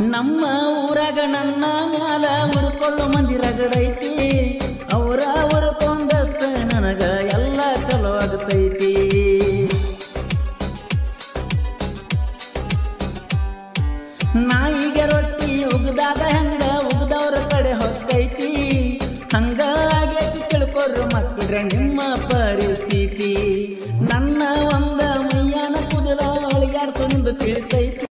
ನಮ್ಮ ಊರಾಗ ನನ್ನ ಮ್ಯಾಲ ಉರ್ಕೊಳ್ಳೋ ಮಂದಿ ಅವರ ಅವರ ಕೊಂದಷ್ಟ ನನಗ ಎಲ್ಲ ಚಲೋ ಆಗತೈತಿ. ನಾಯಿಗೆ ರೊಟ್ಟಿ ಉಗ್ದಾಗ ಹೆಂಗ ಉಗ್ದವ್ರ ಕಡೆ ಹೊಕ್ಕೈತಿ. ಹಂಗಾಗಿ ತಿಳ್ಕೊಡ್ರ ಮಕ್ಕಳ ನಿಮ್ಮ ಪರಿಸ್ಥಿತಿ. ನನ್ನ ಒಂದ ಮುಯ್ಯಾನ ಕುದಲ ಒಳಗಾಡ್ಸೋ ನಿಂದು ತಿಳಿತೈತಿ.